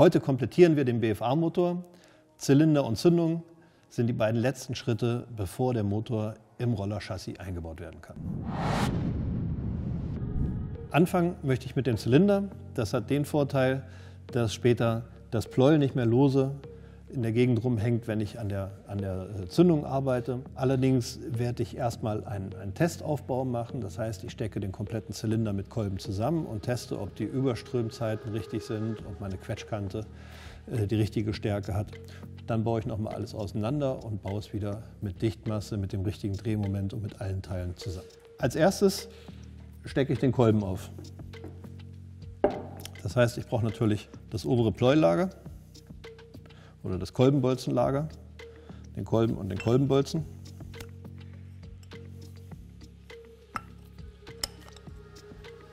Heute komplettieren wir den BFA-Motor. Zylinder und Zündung sind die beiden letzten Schritte, bevor der Motor im Rollerchassis eingebaut werden kann. Anfangen möchte ich mit dem Zylinder. Das hat den Vorteil, dass später das Pleuel nicht mehr lose in der Gegend rumhängt, wenn ich an der, an der äh, Zündung arbeite. Allerdings werde ich erstmal einen, einen Testaufbau machen. Das heißt, ich stecke den kompletten Zylinder mit Kolben zusammen und teste, ob die Überströmzeiten richtig sind, ob meine Quetschkante äh, die richtige Stärke hat. Dann baue ich nochmal alles auseinander und baue es wieder mit Dichtmasse, mit dem richtigen Drehmoment und mit allen Teilen zusammen. Als erstes stecke ich den Kolben auf. Das heißt, ich brauche natürlich das obere Pleuellager oder das Kolbenbolzenlager, den Kolben und den Kolbenbolzen.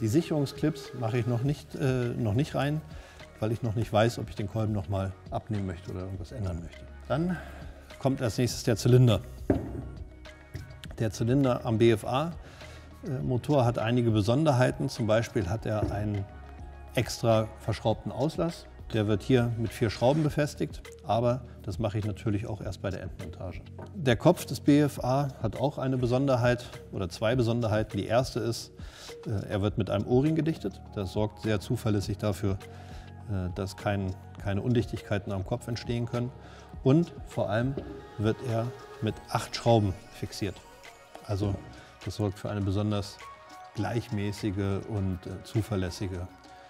Die Sicherungsclips mache ich noch nicht, äh, noch nicht rein, weil ich noch nicht weiß, ob ich den Kolben noch mal abnehmen möchte oder irgendwas ändern möchte. Dann kommt als nächstes der Zylinder. Der Zylinder am BFA-Motor hat einige Besonderheiten. Zum Beispiel hat er einen extra verschraubten Auslass. Der wird hier mit vier Schrauben befestigt, aber das mache ich natürlich auch erst bei der Endmontage. Der Kopf des BFA hat auch eine Besonderheit oder zwei Besonderheiten. Die erste ist, äh, er wird mit einem O-Ring gedichtet. Das sorgt sehr zuverlässig dafür, äh, dass kein, keine Undichtigkeiten am Kopf entstehen können. Und vor allem wird er mit acht Schrauben fixiert. Also das sorgt für eine besonders gleichmäßige und äh,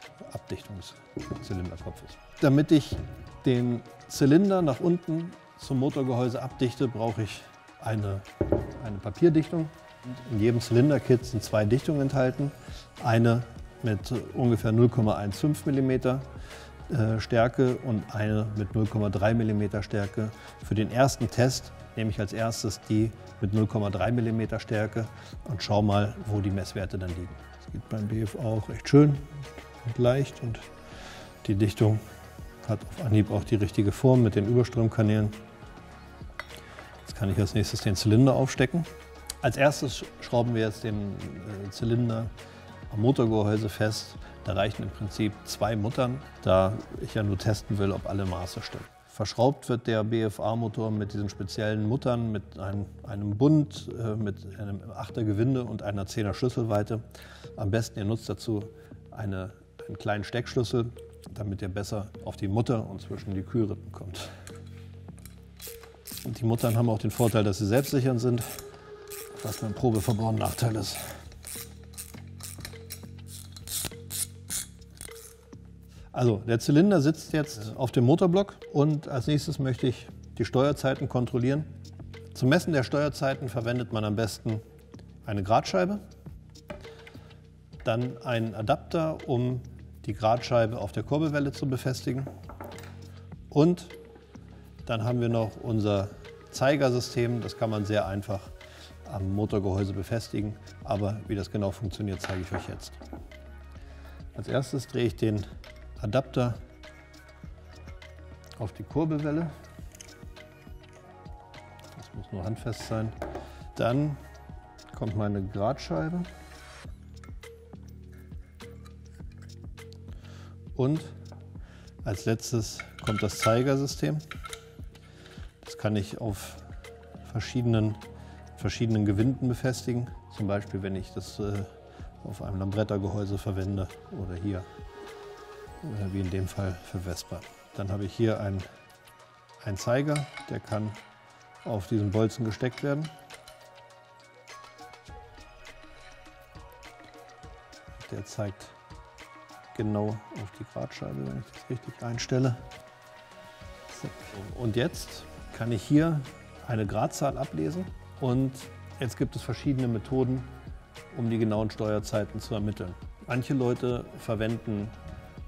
zuverlässige Abdichtungszylinderkopfes. Damit ich den Zylinder nach unten zum Motorgehäuse abdichte, brauche ich eine, eine Papierdichtung. In jedem Zylinderkit sind zwei Dichtungen enthalten. Eine mit ungefähr 0,15 mm äh, Stärke und eine mit 0,3 mm Stärke. Für den ersten Test nehme ich als erstes die mit 0,3 mm Stärke und schaue mal, wo die Messwerte dann liegen. Das geht beim BF auch recht schön und leicht und die Dichtung hat auf Anhieb auch die richtige Form mit den Überströmkanälen. Jetzt kann ich als nächstes den Zylinder aufstecken. Als erstes schrauben wir jetzt den äh, Zylinder am Motorgehäuse fest. Da reichen im Prinzip zwei Muttern, da ich ja nur testen will, ob alle Maße stimmen. Verschraubt wird der BFA-Motor mit diesen speziellen Muttern, mit einem, einem Bund, äh, mit einem Achtergewinde und einer Zehner Schlüsselweite. Am besten ihr nutzt dazu eine einen kleinen Steckschlüssel, damit er besser auf die Mutter und zwischen die Kühlrippen kommt. Und die Muttern haben auch den Vorteil, dass sie selbstsichernd sind, was beim Probeverbau ein Nachteil ist. Also der Zylinder sitzt jetzt auf dem Motorblock und als nächstes möchte ich die Steuerzeiten kontrollieren. Zum Messen der Steuerzeiten verwendet man am besten eine Gradscheibe, dann einen Adapter, um die Gradscheibe auf der Kurbelwelle zu befestigen. Und dann haben wir noch unser Zeigersystem. Das kann man sehr einfach am Motorgehäuse befestigen. Aber wie das genau funktioniert, zeige ich euch jetzt. Als erstes drehe ich den Adapter auf die Kurbelwelle. Das muss nur handfest sein. Dann kommt meine Gradscheibe. Und als letztes kommt das Zeigersystem. Das kann ich auf verschiedenen, verschiedenen Gewinden befestigen. Zum Beispiel, wenn ich das äh, auf einem Lambretta-Gehäuse verwende oder hier, äh, wie in dem Fall für Vespa. Dann habe ich hier einen, einen Zeiger, der kann auf diesen Bolzen gesteckt werden. Der zeigt genau auf die Gradscheibe, wenn ich das richtig einstelle. Und jetzt kann ich hier eine Gradzahl ablesen und jetzt gibt es verschiedene Methoden, um die genauen Steuerzeiten zu ermitteln. Manche Leute verwenden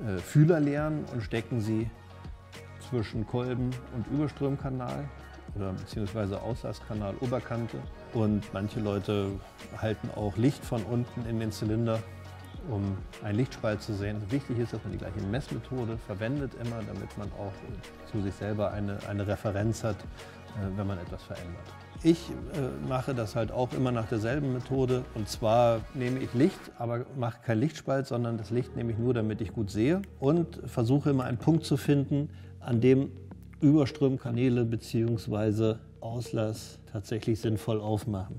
äh, Fühlerlehren und stecken sie zwischen Kolben und Überströmkanal oder beziehungsweise Auslasskanal Oberkante. Und manche Leute halten auch Licht von unten in den Zylinder um einen Lichtspalt zu sehen. Wichtig ist, dass man die gleiche Messmethode verwendet immer, damit man auch zu sich selber eine, eine Referenz hat, äh, wenn man etwas verändert. Ich äh, mache das halt auch immer nach derselben Methode. Und zwar nehme ich Licht, aber mache kein Lichtspalt, sondern das Licht nehme ich nur, damit ich gut sehe. Und versuche immer einen Punkt zu finden, an dem Überströmkanäle bzw. Auslass tatsächlich sinnvoll aufmachen.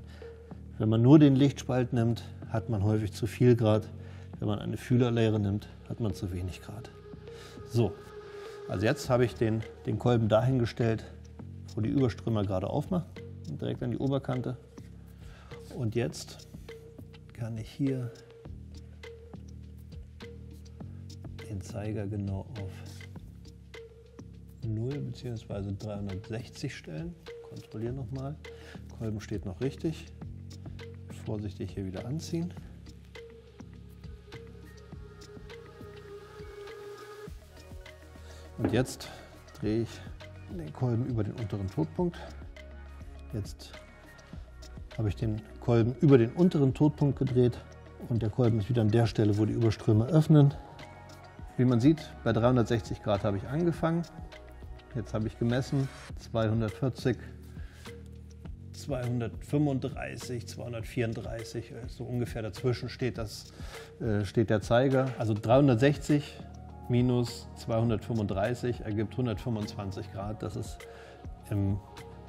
Wenn man nur den Lichtspalt nimmt, hat man häufig zu viel Grad. Wenn man eine Fühlerlehre nimmt, hat man zu wenig Grad. So, also jetzt habe ich den, den Kolben dahingestellt, wo die Überströmer gerade aufmachen direkt an die Oberkante. Und jetzt kann ich hier den Zeiger genau auf 0 bzw. 360 stellen. Kontrolliere nochmal. Kolben steht noch richtig. Vorsichtig hier wieder anziehen. Und jetzt drehe ich den Kolben über den unteren Todpunkt. Jetzt habe ich den Kolben über den unteren Todpunkt gedreht und der Kolben ist wieder an der Stelle, wo die Überströme öffnen. Wie man sieht, bei 360 Grad habe ich angefangen. Jetzt habe ich gemessen 240, 235, 234, so ungefähr dazwischen steht, das, äh, steht der Zeiger. Also 360 minus 235 ergibt 125 Grad. Das ist im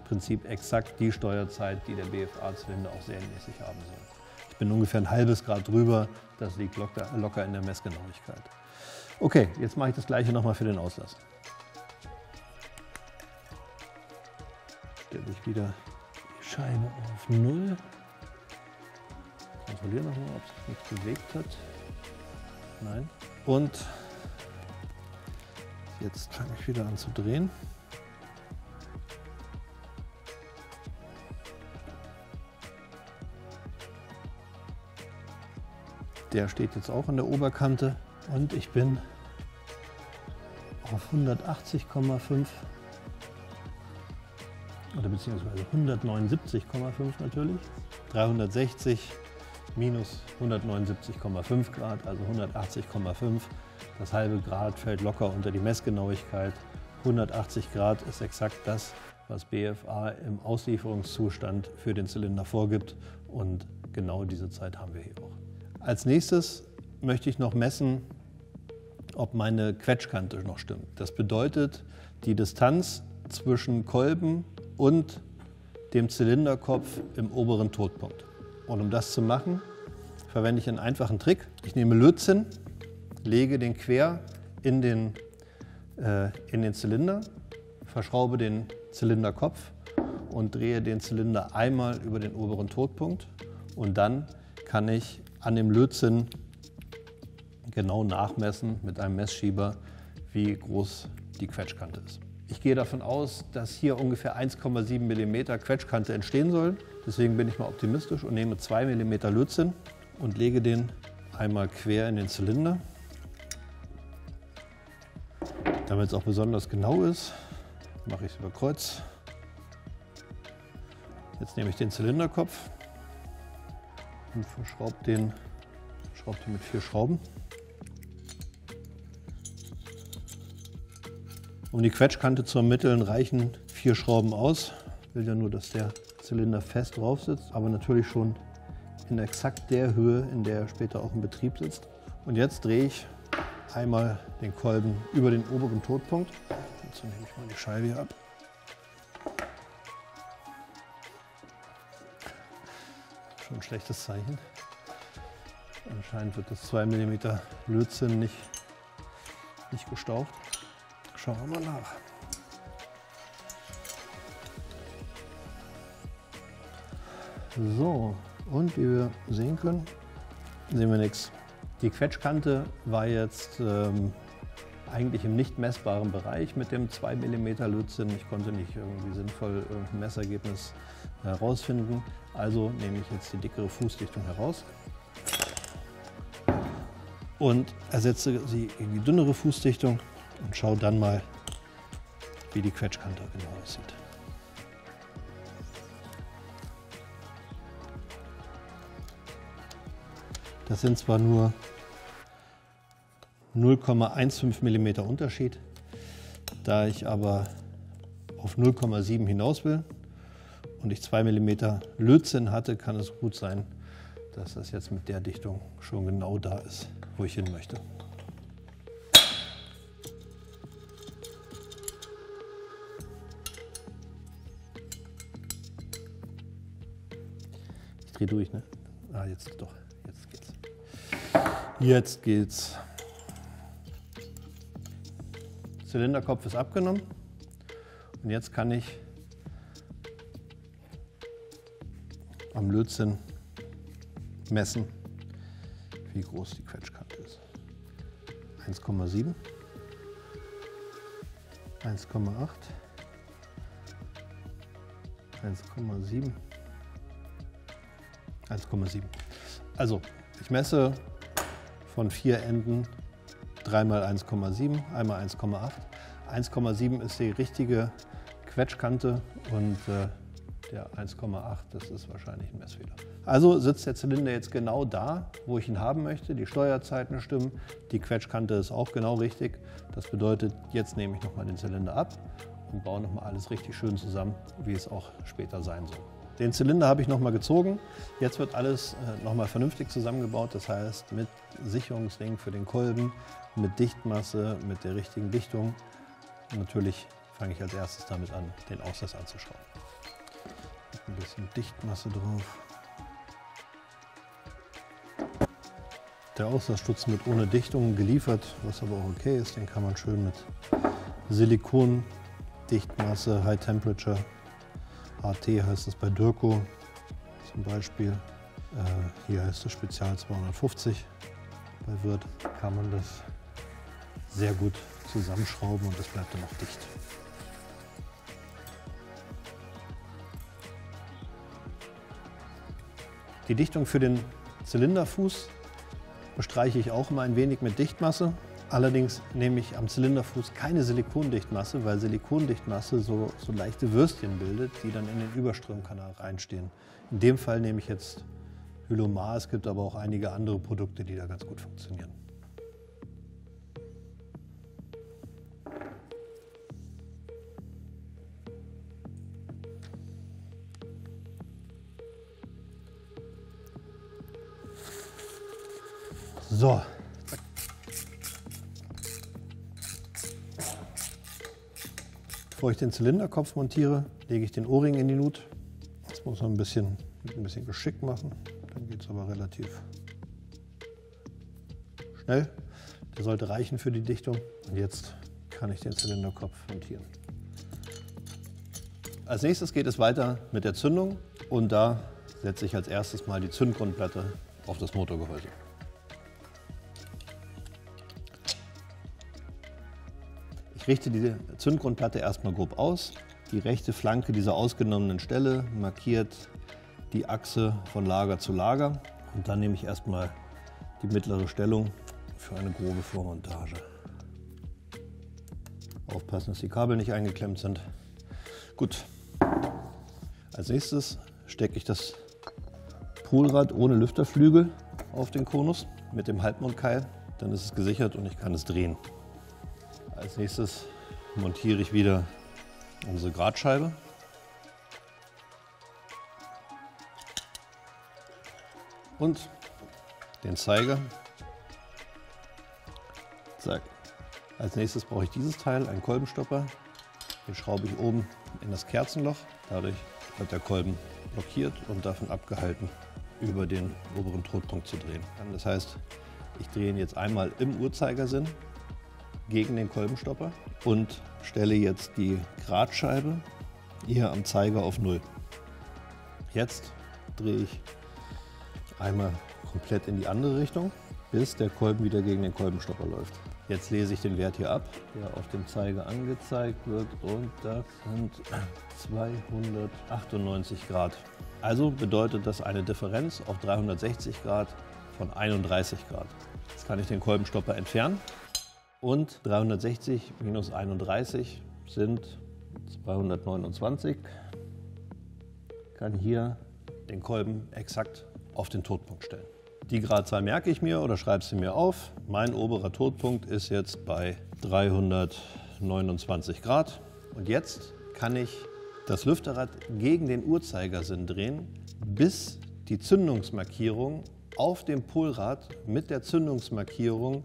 Prinzip exakt die Steuerzeit, die der BFA-Zylinder auch serienmäßig haben soll. Ich bin ungefähr ein halbes Grad drüber, das liegt locker, locker in der Messgenauigkeit. Okay, jetzt mache ich das gleiche nochmal für den Auslass. Stelle ich wieder die Scheibe auf 0. Kontrolliere nochmal, ob sich nichts bewegt hat. Nein. Und jetzt fange ich wieder an zu drehen. Der steht jetzt auch an der Oberkante und ich bin auf 180,5 oder beziehungsweise 179,5 natürlich. 360 minus 179,5 Grad, also 180,5. Das halbe Grad fällt locker unter die Messgenauigkeit. 180 Grad ist exakt das, was BFA im Auslieferungszustand für den Zylinder vorgibt und genau diese Zeit haben wir hier auch. Als nächstes möchte ich noch messen, ob meine Quetschkante noch stimmt. Das bedeutet die Distanz zwischen Kolben und dem Zylinderkopf im oberen Todpunkt. Und um das zu machen, verwende ich einen einfachen Trick. Ich nehme Lötzinn, lege den quer in den, äh, in den Zylinder, verschraube den Zylinderkopf und drehe den Zylinder einmal über den oberen Todpunkt und dann kann ich an dem Lötzinn genau nachmessen mit einem Messschieber, wie groß die Quetschkante ist. Ich gehe davon aus, dass hier ungefähr 1,7 mm Quetschkante entstehen soll. Deswegen bin ich mal optimistisch und nehme 2 mm Lötzinn und lege den einmal quer in den Zylinder. Damit es auch besonders genau ist, mache ich es über Kreuz. Jetzt nehme ich den Zylinderkopf und verschraubt den, schraubt den mit vier Schrauben. Um die Quetschkante zu ermitteln, reichen vier Schrauben aus. Ich will ja nur, dass der Zylinder fest drauf sitzt, aber natürlich schon in exakt der Höhe, in der er später auch im Betrieb sitzt. Und jetzt drehe ich einmal den Kolben über den oberen Todpunkt. Dazu nehme ich mal die Scheibe hier ab. Schon ein schlechtes Zeichen. Anscheinend wird das 2 mm Lötzinn nicht, nicht gestaucht. Schauen wir mal nach. So, und wie wir sehen können, sehen wir nichts. Die Quetschkante war jetzt ähm, eigentlich im nicht messbaren Bereich mit dem 2 mm Lötzinn. Ich konnte nicht irgendwie sinnvoll irgendein Messergebnis herausfinden. Also nehme ich jetzt die dickere Fußdichtung heraus und ersetze sie in die dünnere Fußdichtung und schaue dann mal, wie die Quetschkante genau aussieht. Das sind zwar nur 0,15 mm Unterschied, da ich aber auf 0,7 hinaus will und ich 2 mm Lötzinn hatte, kann es gut sein, dass das jetzt mit der Dichtung schon genau da ist, wo ich hin möchte. Ich drehe durch, ne? Ah, jetzt doch. Jetzt geht's. Zylinderkopf ist abgenommen. Und jetzt kann ich am Lötzinn messen, wie groß die Quetschkante ist. 1,7, 1,8, 1,7, 1,7. Also ich messe von vier Enden dreimal 1,7, einmal 1,8. 1,7 ist die richtige Quetschkante und äh, der 1,8, das ist wahrscheinlich ein Messfehler. Also sitzt der Zylinder jetzt genau da, wo ich ihn haben möchte. Die Steuerzeiten stimmen, die Quetschkante ist auch genau richtig. Das bedeutet, jetzt nehme ich nochmal den Zylinder ab und baue nochmal alles richtig schön zusammen, wie es auch später sein soll. Den Zylinder habe ich nochmal gezogen. Jetzt wird alles äh, nochmal vernünftig zusammengebaut. Das heißt mit Sicherungsring für den Kolben, mit Dichtmasse, mit der richtigen Dichtung. Natürlich fange ich als erstes damit an, den Auslass anzuschrauben. Ein bisschen Dichtmasse drauf. Der Auslassstutz wird ohne Dichtung geliefert, was aber auch okay ist. Den kann man schön mit Silikon, Dichtmasse, High Temperature AT heißt es bei Dürko zum Beispiel. Äh, hier heißt es Spezial 250. Bei Wirt kann man das sehr gut zusammenschrauben und es bleibt dann auch dicht. Die Dichtung für den Zylinderfuß bestreiche ich auch mal ein wenig mit Dichtmasse. Allerdings nehme ich am Zylinderfuß keine Silikondichtmasse, weil Silikondichtmasse so, so leichte Würstchen bildet, die dann in den Überströmkanal reinstehen. In dem Fall nehme ich jetzt Hylomar, es gibt aber auch einige andere Produkte, die da ganz gut funktionieren. So, Bevor ich den Zylinderkopf montiere, lege ich den O-Ring in die Nut. Das muss man ein bisschen, ein bisschen Geschick machen. Dann geht es aber relativ schnell. Der sollte reichen für die Dichtung. Und jetzt kann ich den Zylinderkopf montieren. Als nächstes geht es weiter mit der Zündung und da setze ich als erstes mal die Zündgrundplatte auf das Motorgehäuse. Richte die Zündgrundplatte erstmal grob aus. Die rechte Flanke dieser ausgenommenen Stelle markiert die Achse von Lager zu Lager. Und dann nehme ich erstmal die mittlere Stellung für eine grobe Vormontage. Aufpassen, dass die Kabel nicht eingeklemmt sind. Gut. Als nächstes stecke ich das Poolrad ohne Lüfterflügel auf den Konus mit dem Halbmondkeil. Dann ist es gesichert und ich kann es drehen. Als nächstes montiere ich wieder unsere Gradscheibe. Und den Zeiger. Zack. Als nächstes brauche ich dieses Teil, einen Kolbenstopper. Den schraube ich oben in das Kerzenloch. Dadurch wird der Kolben blockiert und davon abgehalten, über den oberen Totpunkt zu drehen. Das heißt, ich drehe ihn jetzt einmal im Uhrzeigersinn gegen den Kolbenstopper und stelle jetzt die Gradscheibe hier am Zeiger auf 0. Jetzt drehe ich einmal komplett in die andere Richtung, bis der Kolben wieder gegen den Kolbenstopper läuft. Jetzt lese ich den Wert hier ab, der auf dem Zeiger angezeigt wird und das sind 298 Grad. Also bedeutet das eine Differenz auf 360 Grad von 31 Grad. Jetzt kann ich den Kolbenstopper entfernen und 360 minus 31 sind 229. Kann hier den Kolben exakt auf den Todpunkt stellen. Die Gradzahl merke ich mir oder schreibe sie mir auf. Mein oberer Todpunkt ist jetzt bei 329 Grad. Und jetzt kann ich das Lüfterrad gegen den Uhrzeigersinn drehen, bis die Zündungsmarkierung auf dem Polrad mit der Zündungsmarkierung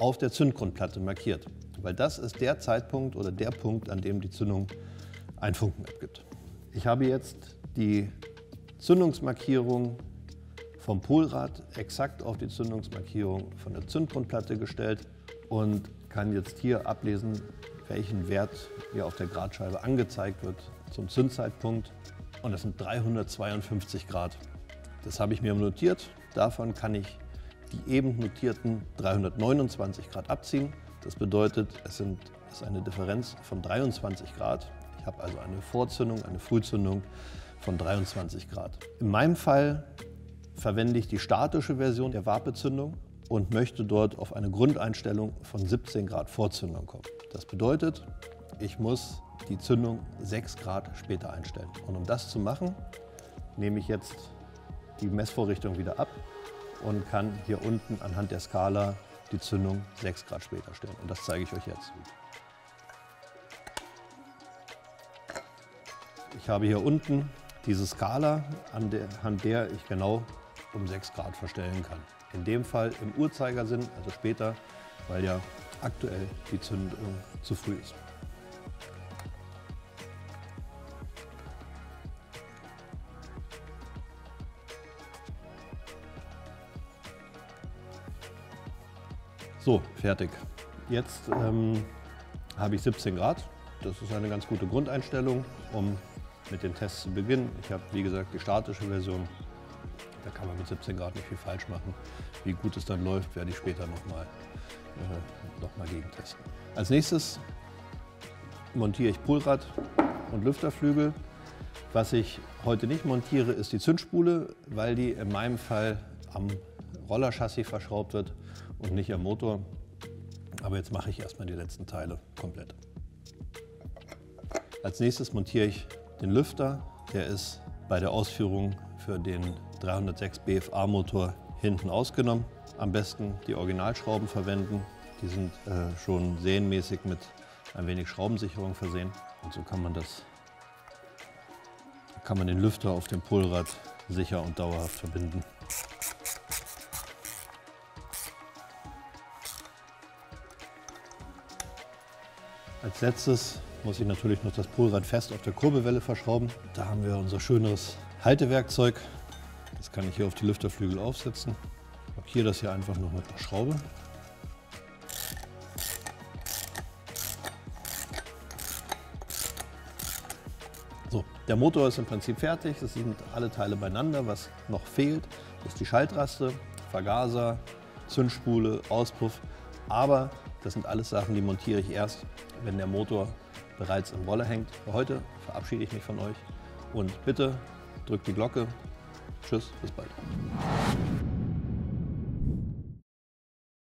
auf der Zündgrundplatte markiert. Weil das ist der Zeitpunkt oder der Punkt, an dem die Zündung ein Funken abgibt. Ich habe jetzt die Zündungsmarkierung vom Polrad exakt auf die Zündungsmarkierung von der Zündgrundplatte gestellt und kann jetzt hier ablesen, welchen Wert hier auf der Gradscheibe angezeigt wird zum Zündzeitpunkt. Und das sind 352 Grad. Das habe ich mir notiert. Davon kann ich die eben notierten 329 Grad abziehen. Das bedeutet, es sind, ist eine Differenz von 23 Grad. Ich habe also eine Vorzündung, eine Frühzündung von 23 Grad. In meinem Fall verwende ich die statische Version der Warpezündung und möchte dort auf eine Grundeinstellung von 17 Grad Vorzündung kommen. Das bedeutet, ich muss die Zündung 6 Grad später einstellen. Und um das zu machen, nehme ich jetzt die Messvorrichtung wieder ab und kann hier unten anhand der Skala die Zündung 6 Grad später stellen. Und das zeige ich euch jetzt. Ich habe hier unten diese Skala, an der, an der ich genau um 6 Grad verstellen kann. In dem Fall im Uhrzeigersinn, also später, weil ja aktuell die Zündung zu früh ist. So, fertig. Jetzt ähm, habe ich 17 Grad. Das ist eine ganz gute Grundeinstellung, um mit dem Test zu beginnen. Ich habe, wie gesagt, die statische Version. Da kann man mit 17 Grad nicht viel falsch machen. Wie gut es dann läuft, werde ich später nochmal äh, noch gegentesten. Als nächstes montiere ich Polrad und Lüfterflügel. Was ich heute nicht montiere, ist die Zündspule, weil die in meinem Fall am Rollerchassis verschraubt wird und nicht am Motor. Aber jetzt mache ich erstmal die letzten Teile komplett. Als nächstes montiere ich den Lüfter. Der ist bei der Ausführung für den 306 BFA Motor hinten ausgenommen. Am besten die Originalschrauben verwenden. Die sind äh, schon serienmäßig mit ein wenig Schraubensicherung versehen. Und so kann man das kann man den Lüfter auf dem Polrad sicher und dauerhaft verbinden. Als letztes muss ich natürlich noch das Polrad fest auf der Kurbelwelle verschrauben. Da haben wir unser schönes Haltewerkzeug. Das kann ich hier auf die Lüfterflügel aufsetzen. Markiere das hier einfach noch mit einer Schraube. So, der Motor ist im Prinzip fertig. Es sind alle Teile beieinander. Was noch fehlt, ist die Schaltraste, Vergaser, Zündspule, Auspuff. Aber das sind alles Sachen, die montiere ich erst, wenn der Motor bereits im Roller hängt. Für heute verabschiede ich mich von euch und bitte drückt die Glocke. Tschüss, bis bald.